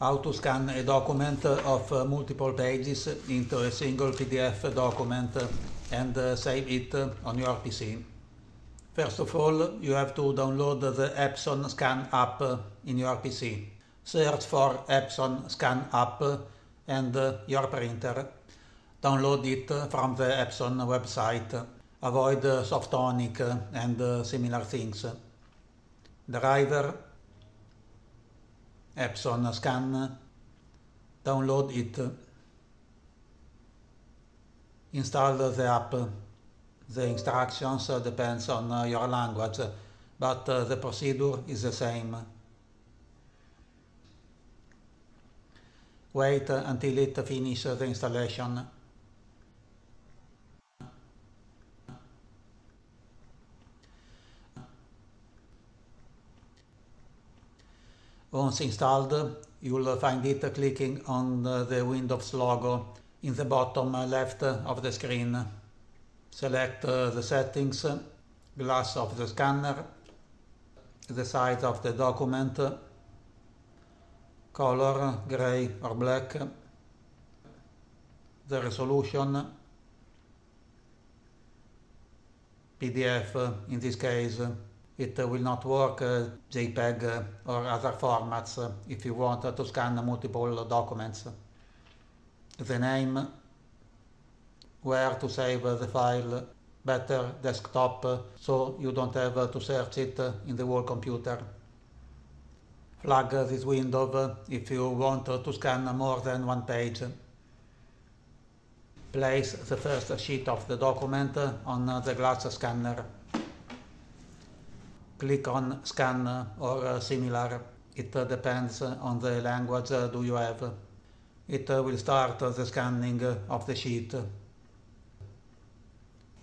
how to scan a document of uh, multiple pages into a single PDF document and uh, save it on your PC. First of all, you have to download the Epson Scan app in your PC. Search for Epson Scan app and your printer. Download it from the Epson website. Avoid Softonic and similar things. Driver Epson scan, download it, install the app. The instructions depends on uh, your language, but uh, the procedure is the same. Wait until it finishes the installation. Once installed, you'll find it clicking on the Windows logo in the bottom left of the screen. Select uh, the settings, glass of the scanner, the size of the document, color, gray or black, the resolution, PDF in this case, it uh, will not work uh, JPEG uh, or other formats uh, if you want uh, to scan multiple uh, documents. The name, where to save the file, better desktop so you don't have to search it in the whole computer. Flag this window if you want to scan more than one page. Place the first sheet of the document on the glass scanner click on scan or similar. It depends on the language do you have. It will start the scanning of the sheet.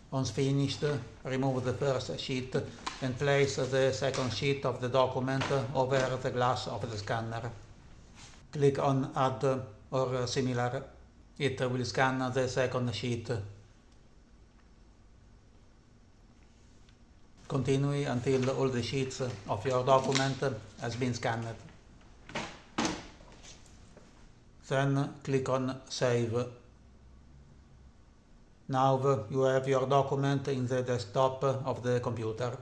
Once finished, remove the first sheet and place the second sheet of the document over the glass of the scanner. Click on Add or similar. It will scan the second sheet. Continue until all the sheets of your document has been scanned. Then click on Save. Now you have your document in the desktop of the computer.